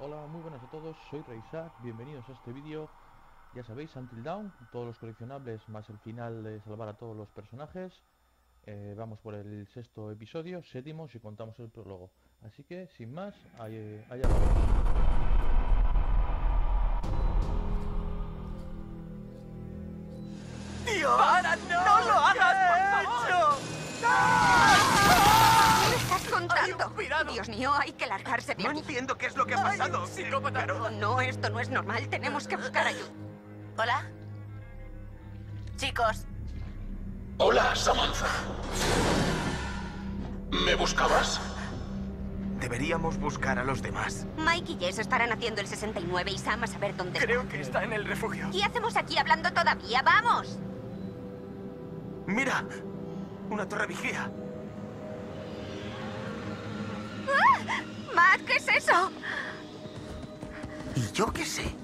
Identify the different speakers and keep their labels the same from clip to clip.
Speaker 1: Hola, muy buenas a todos, soy Reisak, bienvenidos a este vídeo. Ya sabéis, Until Dawn, todos los coleccionables más el final de salvar a todos los personajes. Eh, vamos por el sexto episodio, séptimo si contamos el prólogo. Así que, sin más, allá vamos.
Speaker 2: ¡Dios! ¡Para, no!
Speaker 3: Dios mío, hay que largarse de
Speaker 2: No
Speaker 3: aquí.
Speaker 2: entiendo qué es lo que ha
Speaker 4: ¡Ay,
Speaker 2: pasado.
Speaker 4: un psicópata!
Speaker 2: Pero-
Speaker 3: No, esto no es normal. Tenemos que buscar ayuda.
Speaker 4: ¿Hola? Chicos,
Speaker 5: Hola, Samantha. ¿Me buscabas?
Speaker 2: Deberíamos buscar a los demás.
Speaker 3: Mike y Jess estarán haciendo el 69 y Sam a saber dónde
Speaker 4: creo que está en el refugio.
Speaker 3: ¿Qué hacemos aquí hablando todavía? ¡Vamos!
Speaker 2: ¡Mira! Una torre vigía.
Speaker 3: Matt, ¿qué es eso?
Speaker 2: ¿Y yo qué sé?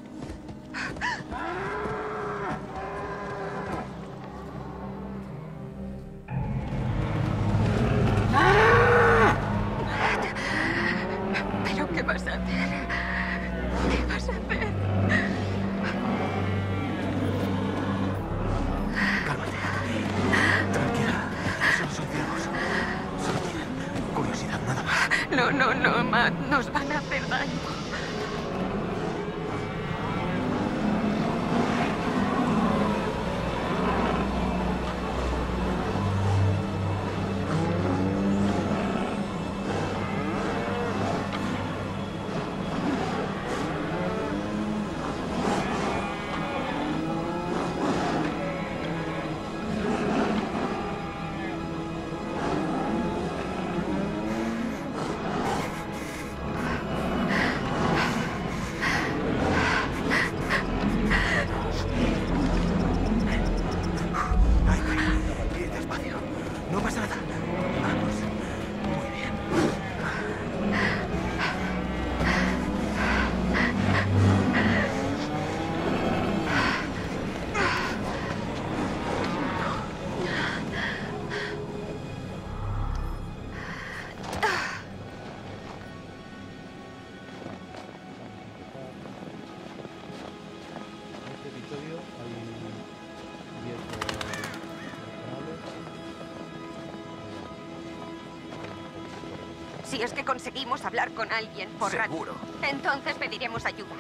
Speaker 3: Si es que conseguimos hablar con alguien por radio,
Speaker 2: Seguro.
Speaker 3: entonces pediremos ayuda.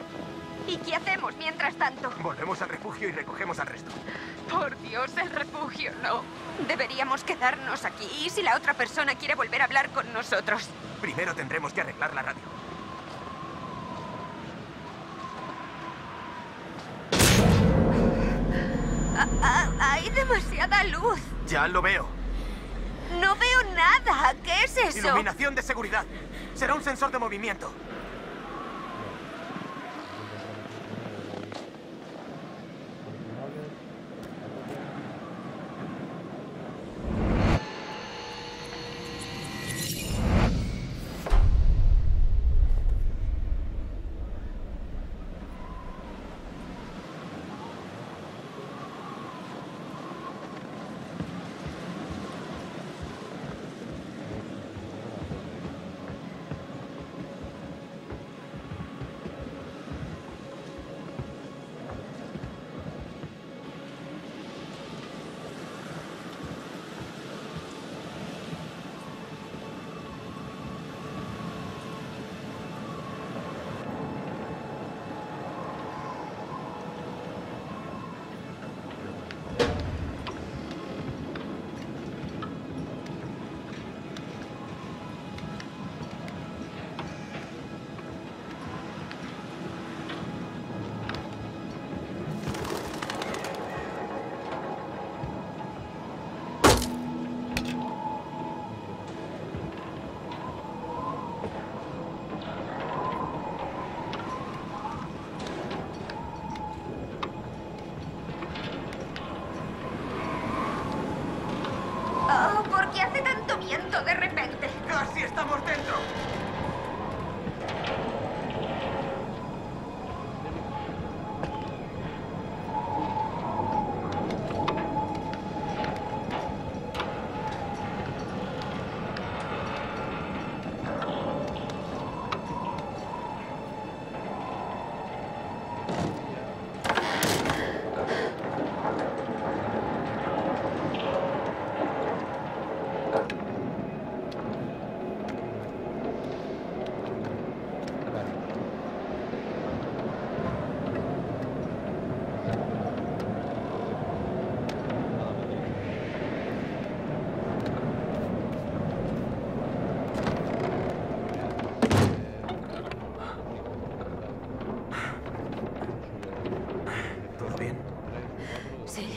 Speaker 3: ¿Y qué hacemos mientras tanto?
Speaker 2: Volvemos al refugio y recogemos al resto.
Speaker 3: Por Dios, el refugio no. Deberíamos quedarnos aquí y si la otra persona quiere volver a hablar con nosotros.
Speaker 2: Primero tendremos que arreglar la radio.
Speaker 3: Ah, ah, hay demasiada luz.
Speaker 2: Ya lo veo.
Speaker 3: Nada. ¿Qué es eso?
Speaker 2: Iluminación de seguridad. Será un sensor de movimiento.
Speaker 1: Sí.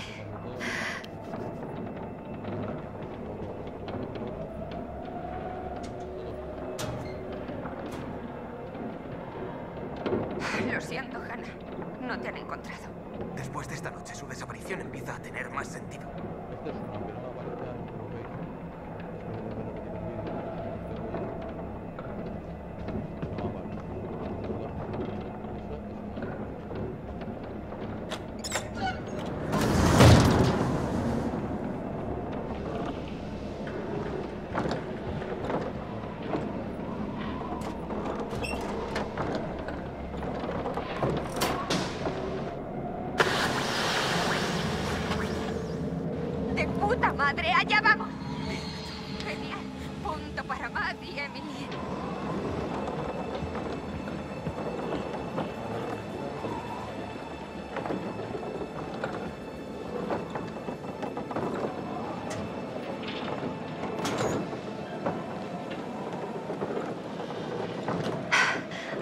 Speaker 3: Lo siento, Hannah. No te han encontrado.
Speaker 2: Después de esta noche, su desaparición empieza a tener más sentido.
Speaker 1: Es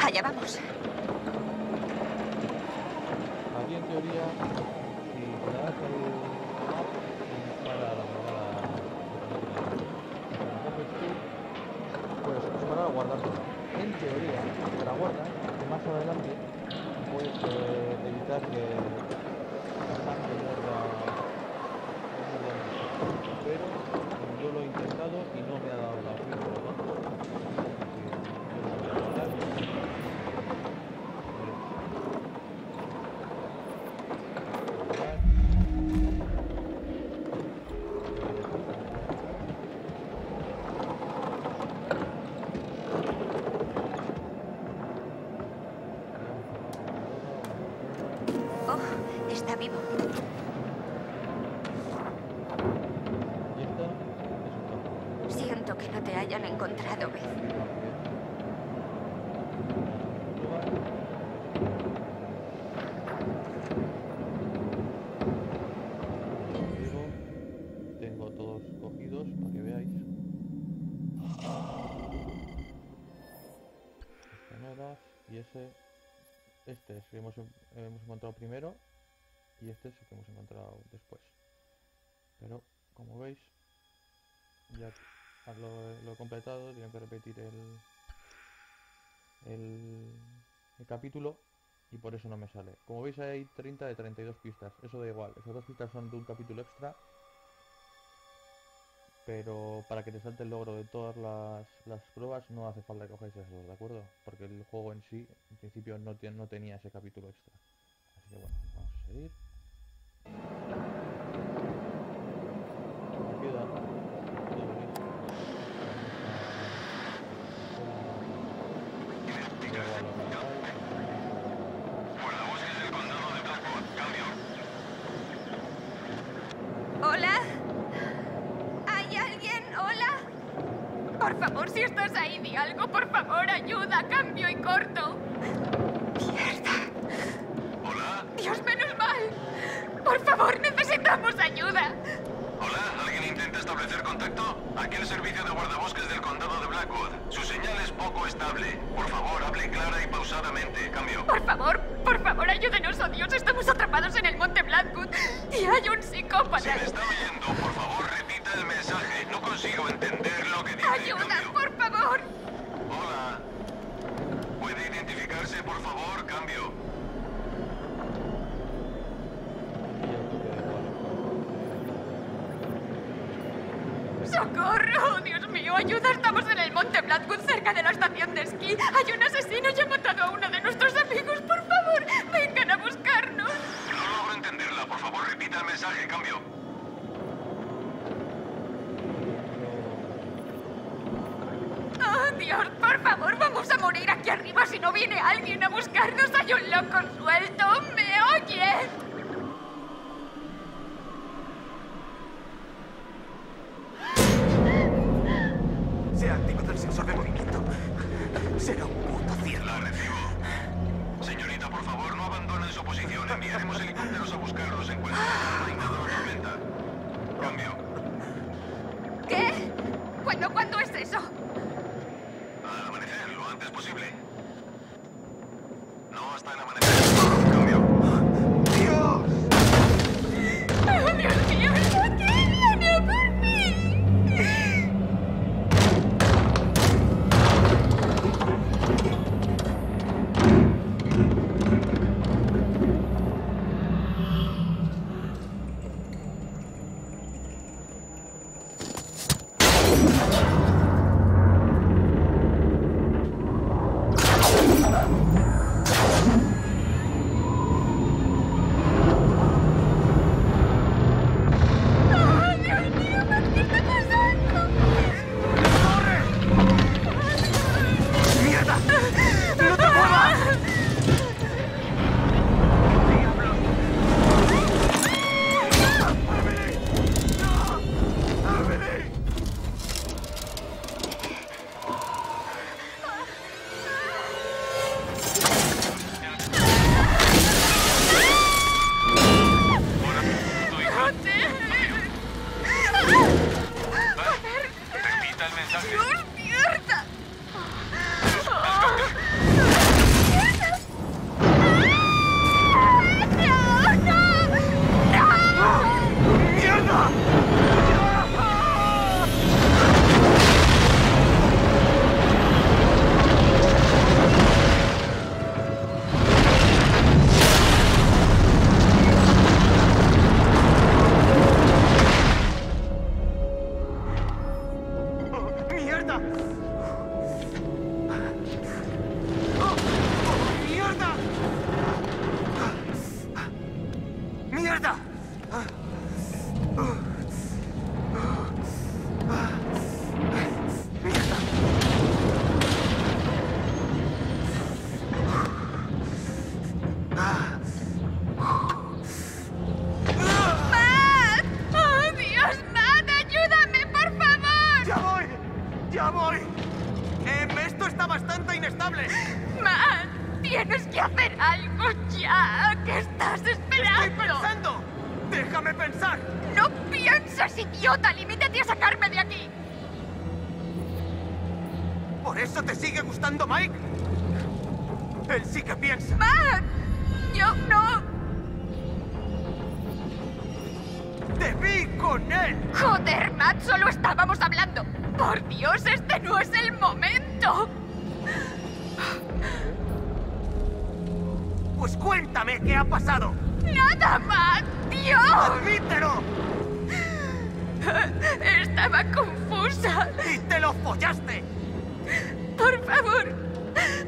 Speaker 3: Allá vamos.
Speaker 1: Este es el que hemos, hemos encontrado primero y este es el que hemos encontrado después. Pero como veis, ya lo, lo he completado, tengo que repetir el, el, el capítulo y por eso no me sale. Como veis hay 30 de 32 pistas, eso da igual, esas dos pistas son de un capítulo extra, pero para que te salte el logro de todas las, las pruebas no hace falta que cogáis esos dos, ¿de acuerdo? Porque el juego en sí, en principio, no, no tenía ese capítulo extra. Así que bueno, vamos a seguir. Me queda, ya veréis, esta- luego a lo normal.
Speaker 5: Guardabosques del condado de Blackwood. Cambio.
Speaker 3: ¿Hola? ¿Hay alguien? ¿Hola? Por favor, si di algo. Por favor, ayuda. Cambio y corto. Mierda.
Speaker 5: Hola.
Speaker 3: Dios, menos mal. Por favor, necesitamos ayuda.
Speaker 5: Hola. ¿Alguien intenta establecer contacto? Aquí el servicio de guardabosques del condado de Blackwood. Su señal es poco estable. Por favor, hable clara y pausadamente. Cambio.
Speaker 3: Por favor, por favor, ayúdenos, oh Dios. Estamos atrapados en el monte Blackwood y hay un
Speaker 5: Si
Speaker 3: psicópata.
Speaker 5: me está oyendo, por favor, repita el mensaje. No consigo entender.
Speaker 3: Ayuda, por favor.
Speaker 5: Hola. ¿Puede identificarse, por favor? Cambio.
Speaker 3: ¡Socorro! ¡Dios mío! ¡Ayuda! Estamos en el monte Blackwood, cerca de la estación de esquí. Hay un asesino y ha matado a uno de nuestros amigos. ¡Por favor! ¡Vengan a buscarnos!
Speaker 5: No logro entenderla. Por favor, repita el mensaje. Cambio.
Speaker 3: ¡Oh, Dios! ¡Por favor! ¡Vamos a morir aquí arriba si no viene alguien a buscarnos! ¡Hay un loco suelto! ¿Me oye?
Speaker 2: 見
Speaker 5: られた。Por favor.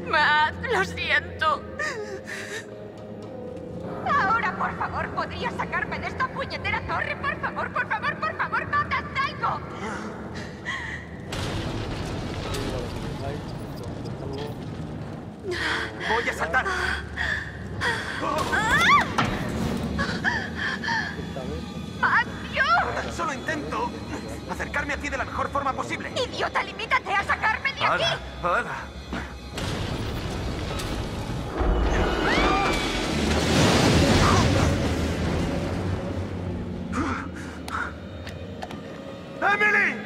Speaker 3: Matt,
Speaker 4: lo
Speaker 3: siento. Ahora, por favor, ¿podrías sacarme de esta puñetera torre? Por favor, por favor, por favor, haz algo.
Speaker 4: ¡Voy a saltar!
Speaker 3: Matt, Dios.
Speaker 4: Tan solo intento acercarme a ti de la mejor forma posible.
Speaker 3: Idiota, limítate a sacarme de aquí.
Speaker 4: ¡Hala! ¡Hala! ¡Emily!
Speaker 1: Bueno.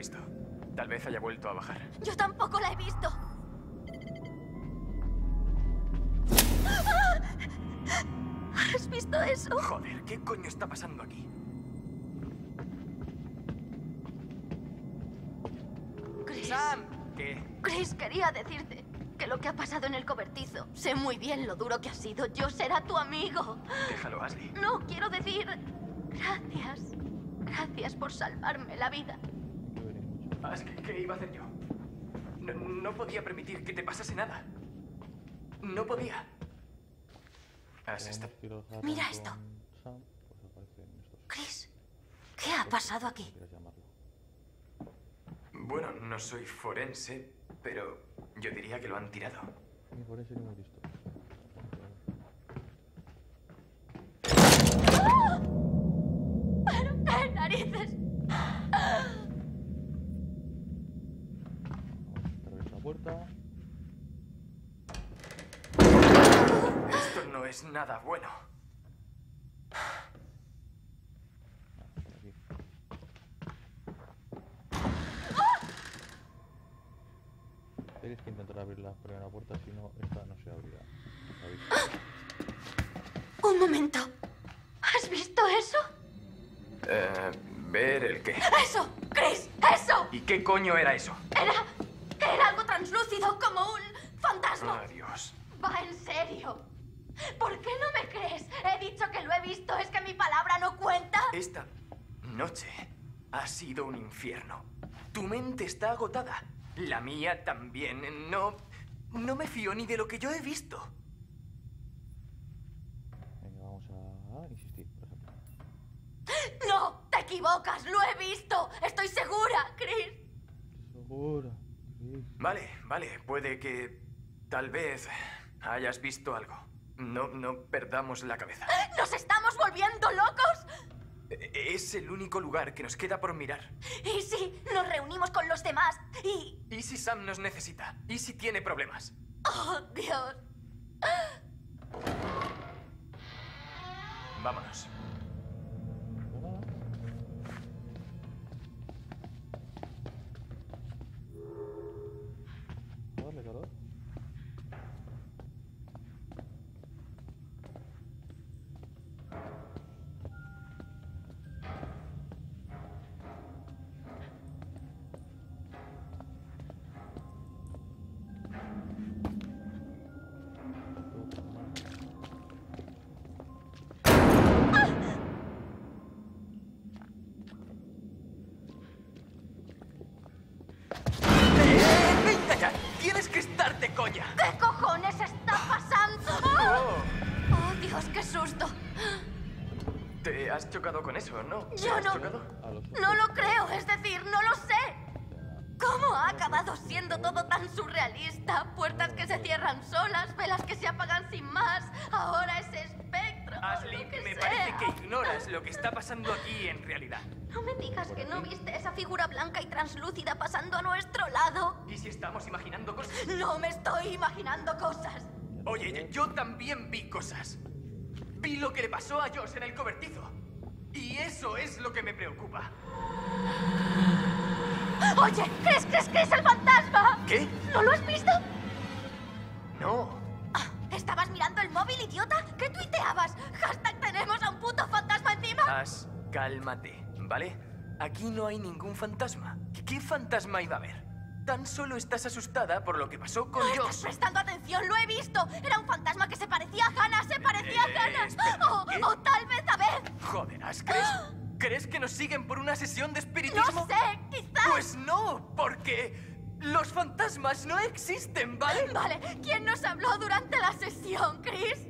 Speaker 6: Visto. Tal vez haya vuelto a bajar.
Speaker 7: Yo tampoco la he visto. ¿Has visto eso?
Speaker 6: Joder, ¿qué coño está pasando aquí?
Speaker 7: Chris,
Speaker 6: ¡Sam! ¿Qué?
Speaker 7: Chris, quería decirte que lo que ha pasado en el cobertizo, sé muy bien lo duro que ha sido. Yo será tu amigo.
Speaker 6: Déjalo, Ashley.
Speaker 7: No, quiero decir... Gracias. Gracias por salvarme la vida.
Speaker 6: ¿Qué iba a hacer yo? No, no podía permitir que te pasase nada. No podía.
Speaker 7: Mira esto.
Speaker 1: Pues
Speaker 7: Chris, ¿qué ha pasado aquí?
Speaker 6: Bueno, no soy forense, pero yo diría que lo han tirado.
Speaker 1: Ni por eso ni hemos visto.
Speaker 7: ¿Pero qué narices?
Speaker 1: Vamos a cerrar esta puerta.
Speaker 6: Esto no es nada bueno.
Speaker 1: Tienes que intentar abrir la primera puerta, si no, esta no se abrirá.
Speaker 7: Un momento. ¿Has visto eso?
Speaker 6: Eh, ver el qué.
Speaker 7: ¡Eso! ¡Chris! ¡Eso!
Speaker 6: ¿Y qué coño era eso?
Speaker 7: Era... Translúcido como un fantasma.
Speaker 6: Adiós.
Speaker 7: Va en serio. ¿Por qué no me crees? He dicho que lo he visto. ¿Es que mi palabra no cuenta?
Speaker 6: Esta noche ha sido un infierno. Tu mente está agotada. La mía también. No. No me fío ni de lo que yo he visto.
Speaker 1: Venga, vamos a insistir, por ejemplo.
Speaker 7: ¡No! ¡Te equivocas! ¡Lo he visto! ¡Estoy segura, Chris!
Speaker 1: Segura.
Speaker 6: Vale, vale. Puede que. Tal vez hayas visto algo. No, no perdamos la cabeza.
Speaker 7: ¿Nos estamos volviendo locos?
Speaker 6: E- Es el único lugar que nos queda por mirar.
Speaker 7: ¿Y si nos reunimos con los demás? Y...
Speaker 6: ¿Y si Sam nos necesita? ¿Y si tiene problemas?
Speaker 7: ¡Oh, Dios!
Speaker 6: Vámonos. Eso, ¿no? ¿Te
Speaker 7: Yo no.
Speaker 6: chocado?
Speaker 7: No lo creo, es decir, no lo sé. ¿Cómo ha acabado siendo todo tan surrealista? Puertas que se cierran solas, velas que se apagan sin más. Ahora ese espectro.
Speaker 6: Ashley, me
Speaker 7: sea.
Speaker 6: parece que ignoras lo que está pasando aquí en realidad.
Speaker 7: No me digas que no viste esa figura blanca y translúcida pasando a nuestro lado.
Speaker 6: ¿Y si estamos imaginando cosas?
Speaker 7: No me estoy imaginando cosas.
Speaker 6: Oye, yo, yo también vi cosas. Vi lo que le pasó a Josh en el cobertizo. Y eso es lo que me preocupa.
Speaker 7: Oye, ¿crees, crees que es el fantasma?
Speaker 6: ¿Qué?
Speaker 7: ¿No lo has visto?
Speaker 6: No.
Speaker 7: Ah, ¿Estabas mirando el móvil, idiota? ¿Qué tuiteabas? Hashtag tenemos a un puto fantasma encima.
Speaker 6: As, cálmate, ¿vale? Aquí no hay ningún fantasma. ¿Qué, qué fantasma iba a haber? Tan solo estás asustada por lo que pasó con
Speaker 7: No estás prestando atención, lo he visto. Era un fantasma que se parecía a Hannah, se parecía
Speaker 6: Eh,
Speaker 7: a Hannah.
Speaker 6: espera,
Speaker 7: O,
Speaker 6: ¿qué?
Speaker 7: o tal vez a ver.
Speaker 6: Joderás, ¿crees? ¿Crees que nos siguen por una sesión de espiritismo?
Speaker 7: No sé, quizás.
Speaker 6: Pues no, porque los fantasmas no existen, ¿vale?
Speaker 7: Vale, ¿quién nos habló durante la sesión, Chris?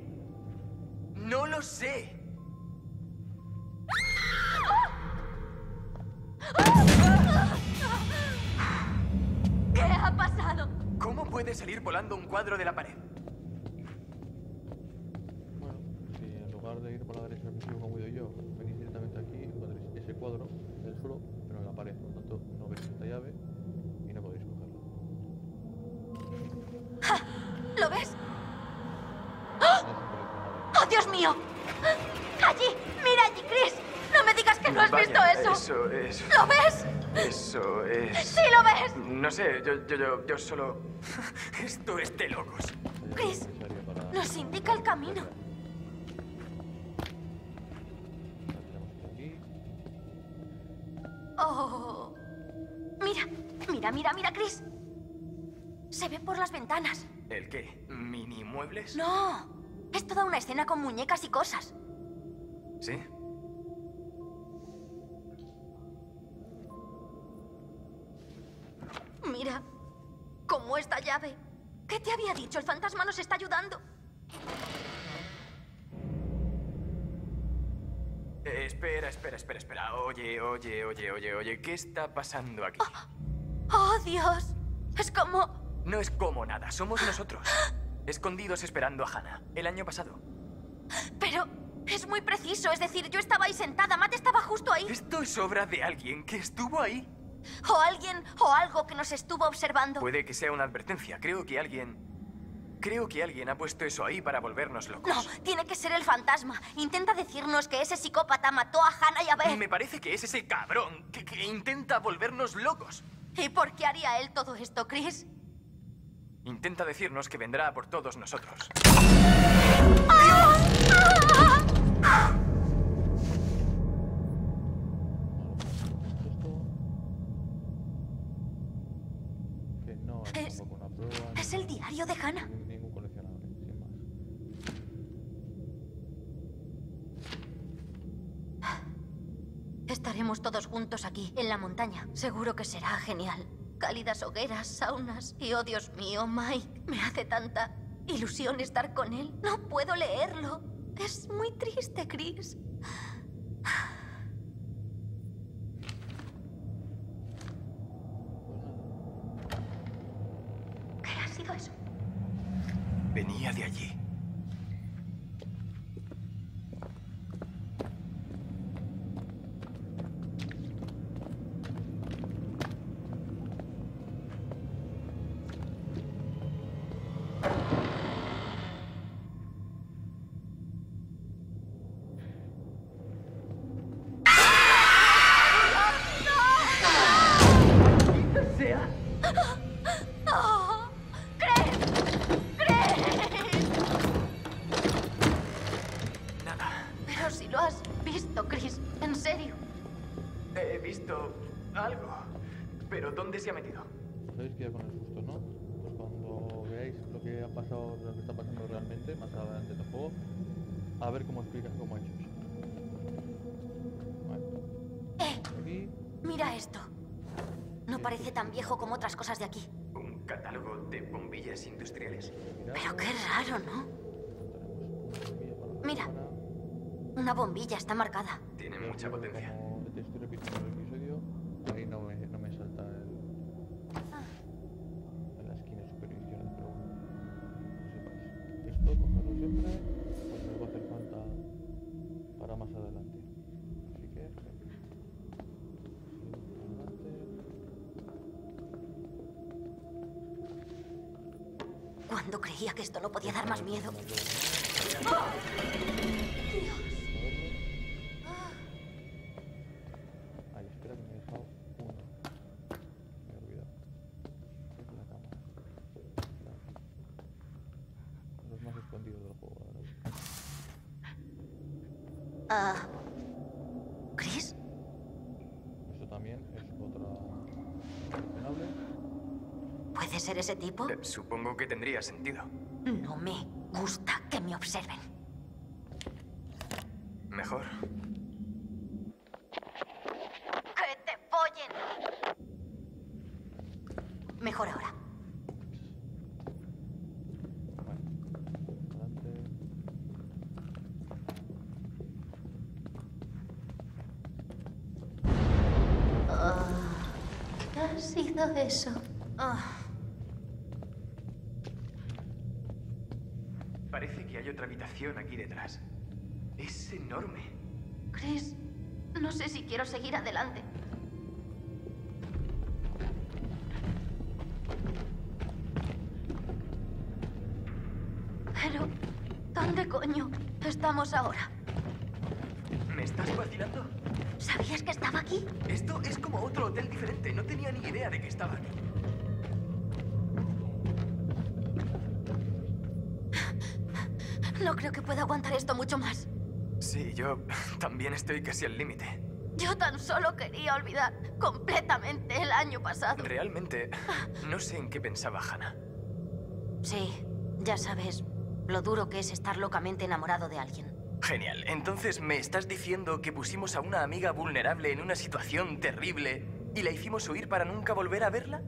Speaker 6: No lo sé.
Speaker 7: ¿Qué
Speaker 6: ¿Cómo puede salir volando un cuadro de la pared?
Speaker 1: No
Speaker 6: sé, yo, yo, yo, yo solo. Esto es de locos.
Speaker 7: Chris. Nos indica el camino. Oh. Mira, mira, mira, mira, Chris. Se ve por las ventanas.
Speaker 6: ¿El qué? ¿Mini muebles?
Speaker 7: No. Es toda una escena con muñecas y cosas.
Speaker 6: ¿Sí?
Speaker 7: Mira, como esta llave. ¿Qué te había dicho? El fantasma nos está ayudando.
Speaker 6: Eh, espera, espera, espera, espera. Oye, oye, oye, oye, oye. ¿Qué está pasando aquí?
Speaker 7: Oh, Dios. Es como...
Speaker 6: No es como nada, somos nosotros. Escondidos esperando a Hannah. El año pasado.
Speaker 7: Pero es muy preciso. Es decir, yo estaba ahí sentada. Matt estaba justo ahí.
Speaker 6: Esto es obra de alguien que estuvo ahí.
Speaker 7: O alguien o algo que nos estuvo observando.
Speaker 6: Puede que sea una advertencia. Creo que alguien. Creo que alguien ha puesto eso ahí para volvernos locos.
Speaker 7: No, tiene que ser el fantasma. Intenta decirnos que ese psicópata mató a Hannah y a Beth.
Speaker 6: Me parece que es ese cabrón que, que intenta volvernos locos.
Speaker 7: ¿Y por qué haría él todo esto, Chris?
Speaker 6: Intenta decirnos que vendrá por todos nosotros.
Speaker 1: Vale,
Speaker 7: Todos juntos aquí, en la montaña. Seguro que será genial. Cálidas hogueras, saunas y, oh Dios mío, Mike, me hace tanta ilusión estar con él. No puedo leerlo. Es muy triste, Chris.
Speaker 1: A ver cómo explicas cómo ha hecho eso. Vale,
Speaker 7: Eh,
Speaker 1: aquí,
Speaker 7: mira esto. No parece tan viejo como otras cosas de aquí.
Speaker 6: ¿Un catálogo de bombillas industriales?
Speaker 1: mirad,
Speaker 7: Pero qué raro, ¿no? Mira. Una bombilla está marcada.
Speaker 6: Tiene mucha potencia.
Speaker 7: ¿Puede ser ese tipo?
Speaker 6: Eh, Supongo que tendría sentido.
Speaker 7: No me gusta que me observen.
Speaker 6: Mejor.
Speaker 7: ¡Que te follen! Mejor ahora. Eso? Ah,
Speaker 6: Parece que hay otra habitación aquí detrás. Es enorme.
Speaker 7: Chris, no sé si quiero seguir adelante. Pero, ¿dónde coño estamos ahora?
Speaker 6: ¿Me estás vacilando?
Speaker 7: ¿Sabías que estaba aquí?
Speaker 6: Esto es como otro hotel diferente. No tenía ni idea de que estaba aquí.
Speaker 7: No creo que pueda aguantar esto mucho más.
Speaker 6: Sí, yo también estoy casi al límite.
Speaker 7: Yo tan solo quería olvidar completamente el año pasado.
Speaker 6: Realmente, no sé en qué pensaba Hannah.
Speaker 7: Sí, ya sabes lo duro que es estar locamente enamorado de alguien.
Speaker 6: Genial. Entonces, ¿me estás diciendo que pusimos a una amiga vulnerable en una situación terrible y la hicimos huir para nunca volver a verla?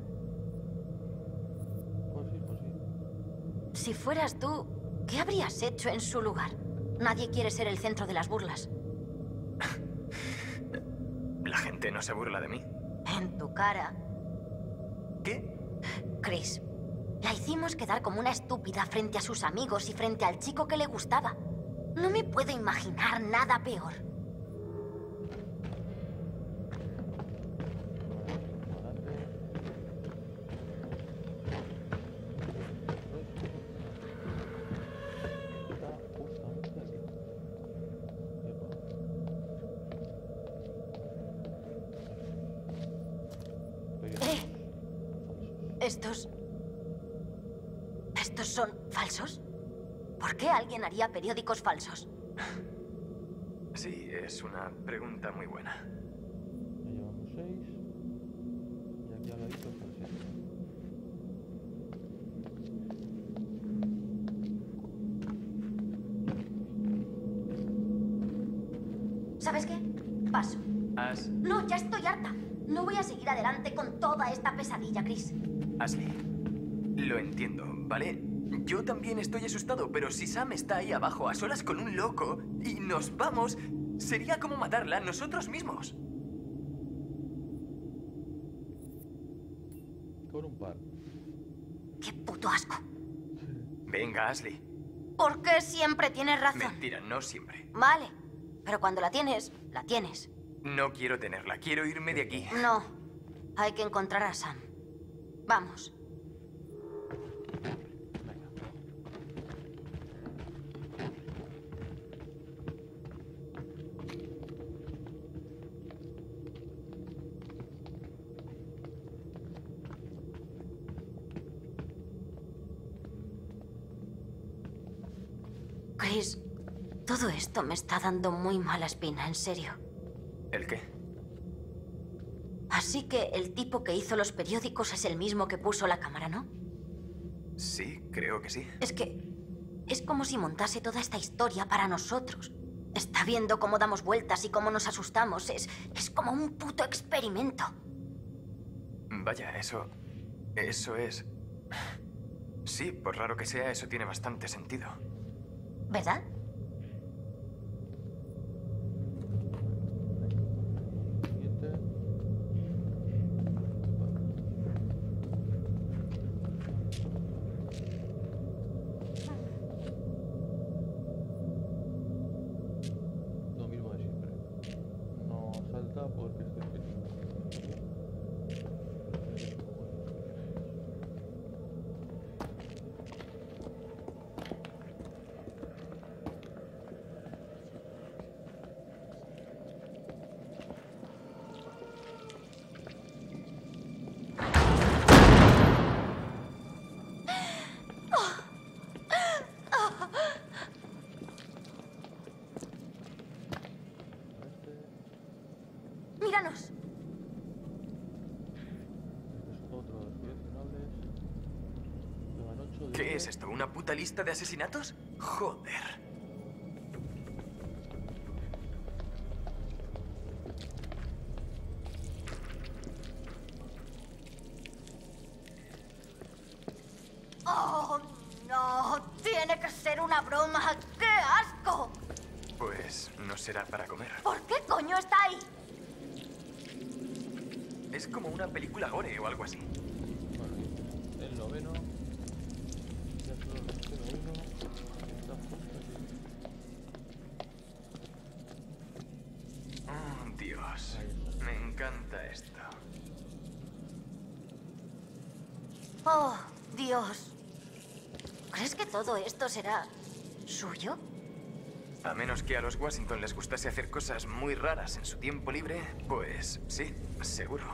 Speaker 1: Pues sí, pues sí.
Speaker 7: Si fueras tú, ¿qué habrías hecho en su lugar? Nadie quiere ser el centro de las burlas.
Speaker 6: La gente no se burla de mí.
Speaker 7: En tu cara,
Speaker 6: ¿Qué?
Speaker 7: Chris. La hicimos quedar como una estúpida frente a sus amigos y frente al chico que le gustaba. No me puedo imaginar nada peor. ¡Eh! ¿Estos... ¿Estos son falsos? ¿Por qué alguien haría periódicos falsos?
Speaker 6: Sí, es una pregunta muy buena.
Speaker 1: Ya llevamos seis. Y aquí al ladito está el sexto.
Speaker 7: ¿Sabes qué? Paso.
Speaker 6: As
Speaker 7: No, ya estoy harta. No voy a seguir adelante con toda esta pesadilla, Chris.
Speaker 6: Ashley, lo entiendo, ¿vale? Yo también estoy asustado, pero si Sam está ahí abajo a solas con un loco y nos vamos, sería como matarla nosotros mismos.
Speaker 1: Con un par.
Speaker 7: ¡Qué puto asco!
Speaker 6: Venga, Ashley.
Speaker 7: ¿Por qué siempre tienes razón?
Speaker 6: Mentira, no siempre.
Speaker 7: Vale, pero cuando la tienes, la tienes.
Speaker 6: No quiero tenerla, quiero irme de aquí.
Speaker 7: No, hay que encontrar a Sam. Vamos. Chris, todo esto me está dando muy mala espina, en serio.
Speaker 6: ¿El qué?
Speaker 7: Así que el tipo que hizo los periódicos es el mismo que puso la cámara, ¿no?
Speaker 6: Sí, creo que sí.
Speaker 7: Es que es como si montase toda esta historia para nosotros. Está viendo cómo damos vueltas y cómo nos asustamos. Es, es como un puto experimento.
Speaker 6: Vaya, eso... Eso es... Sí, por raro que sea, eso tiene bastante sentido.
Speaker 7: ¿Verdad?
Speaker 6: ¿Qué es esto? ¿Una puta lista de asesinatos? Joder.
Speaker 7: Oh,
Speaker 6: Dios.
Speaker 7: ¿Crees que todo esto será suyo?
Speaker 6: A menos que a los Washington les gustase hacer cosas muy raras en su tiempo libre, pues sí, seguro.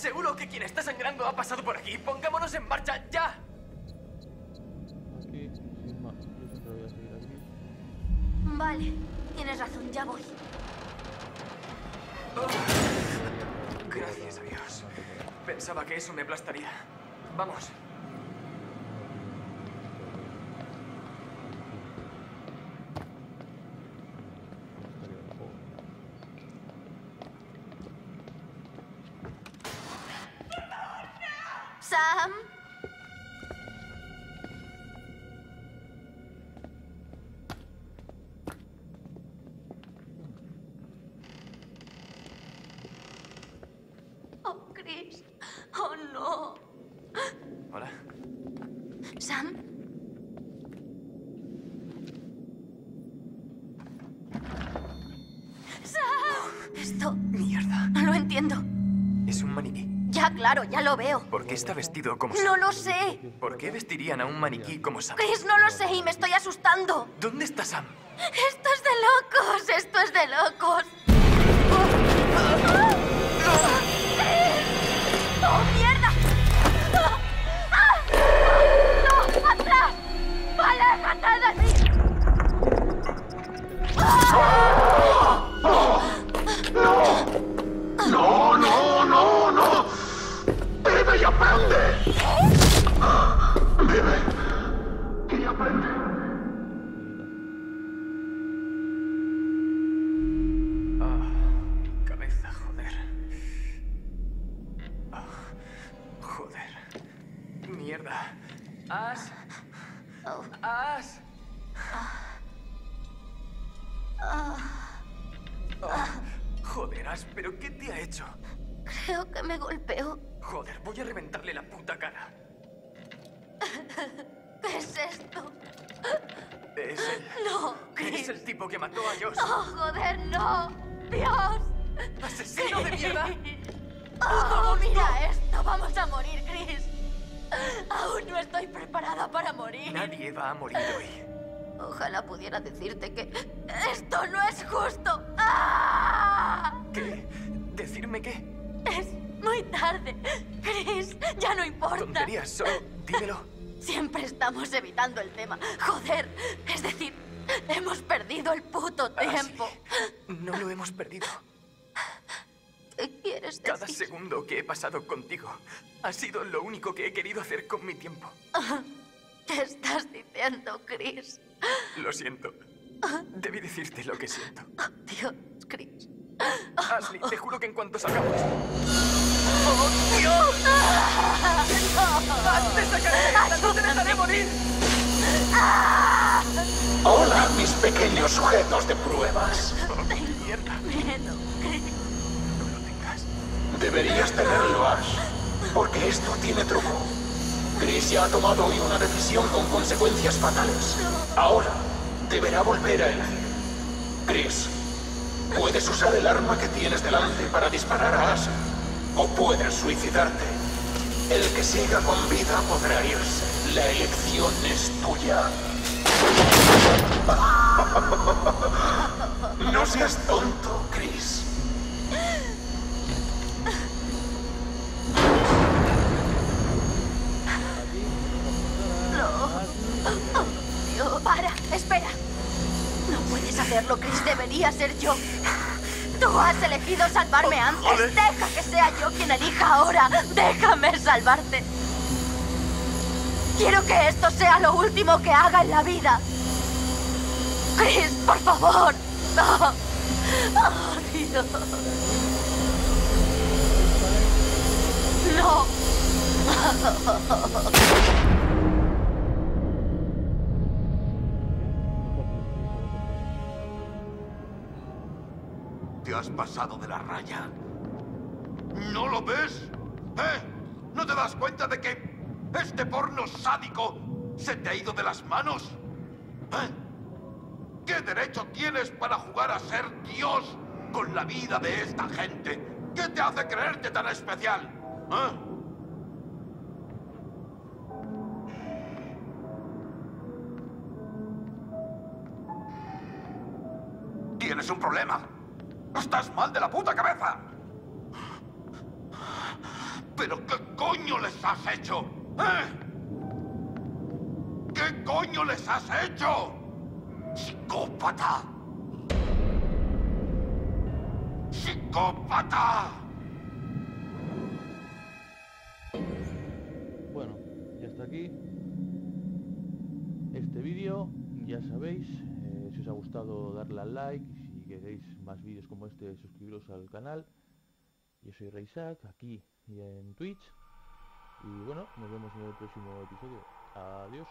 Speaker 6: Seguro que quien está sangrando ha pasado por aquí. Pongámonos en marcha ya.
Speaker 1: Aquí, sin más. Yo siempre voy a seguir aquí.
Speaker 7: Vale, tienes razón, ya voy.
Speaker 6: Gracias a Dios. Pensaba que eso me aplastaría. Vamos.
Speaker 7: Ya, lo veo.
Speaker 6: ¿Por qué está vestido como Sam?
Speaker 7: No lo sé.
Speaker 6: ¿Por qué vestirían a un maniquí como Sam?
Speaker 7: Chris, no lo sé y me estoy asustando.
Speaker 6: ¿Dónde está Sam?
Speaker 7: Esto es de locos, esto es de locos. ¡Oh, mierda! ¡No! ¡Atrás! ¡Aléjate de mí!
Speaker 4: ¡No, aprende! ¡Vive y aprende!
Speaker 6: Cabeza, joder. Joder. Mierda. Ash.
Speaker 7: Oh,
Speaker 6: Ash. Ah, joder, Ash, ¿pero qué te ha hecho?
Speaker 7: creo que me golpeó.
Speaker 6: Joder, voy a reventarle la puta cara.
Speaker 7: ¿Qué es esto?
Speaker 6: Es él.
Speaker 7: No,
Speaker 6: Es
Speaker 7: Chris.
Speaker 6: el tipo que mató a Josh.
Speaker 7: ¡Oh, joder, no! ¡Dios!
Speaker 6: ¡Asesino de mierda!
Speaker 7: ¡Oh, mira esto! ¡Vamos a morir, Chris! Aún no estoy preparada para morir.
Speaker 6: Nadie va a morir hoy.
Speaker 7: Ojalá pudiera decirte que esto no es justo. ¡Ah!
Speaker 6: ¿Qué? ¿Decirme qué?
Speaker 7: Muy tarde. Chris, ya no importa.
Speaker 6: Tonterías, solo dímelo.
Speaker 7: Siempre estamos evitando el tema. Joder, es decir, hemos perdido el puto
Speaker 6: Ah, sí.
Speaker 7: tiempo.
Speaker 6: No lo hemos perdido.
Speaker 7: quieres decir?
Speaker 6: Cada segundo que he pasado contigo ha sido lo único que he querido hacer con mi tiempo.
Speaker 7: ¿Qué estás diciendo, Chris?
Speaker 6: Lo siento. Debí decirte lo que siento.
Speaker 7: Dios, Chris.
Speaker 6: Ashley, te juro que en cuanto salgamos... ¡Oh, Dios! ¡No te morir!
Speaker 8: Hola, mis pequeños sujetos de pruebas.
Speaker 6: ¡Mierda!
Speaker 7: Miedo.
Speaker 6: No lo tengas.
Speaker 8: Deberías tenerlo, Ash, porque esto tiene truco. Chris ya ha tomado hoy una decisión con consecuencias fatales. Ahora deberá volver a elegir. Chris, puedes usar el arma que tienes delante para disparar a Ash, o puedes suicidarte. El que siga con vida podrá irse. La elección es tuya. No seas tonto, Chris.
Speaker 7: Dios, para, espera. No puedes hacerlo, Chris. Debería ser yo. Tú has elegido salvarme antes. Deja que sea yo quien elija ahora. Déjame salvarte. Quiero que esto sea lo último que haga en la vida. Chris, por favor. Oh, oh, Dios. No.
Speaker 4: has pasado de la raya. ¿No lo ves? ¿Eh? ¿No te das cuenta de que este porno sádico se te ha ido de las manos? ¿Eh? ¿Qué derecho tienes para jugar a ser Dios con la vida de esta gente? ¿Qué te hace creerte tan especial? ¿Eh? Tienes un problema. Estás mal de la puta cabeza. ¿Pero qué coño les has hecho? ¿Eh? ¿Qué coño les has hecho? ¡Psicópata! ¡Psicópata!
Speaker 1: Bueno, ya está aquí este vídeo. Ya sabéis, eh, si os ha gustado darle al like, queréis más vídeos como este, suscribiros al canal. Yo soy Reisak, aquí y en Twitch. Y bueno, nos vemos en el próximo episodio. Adiós.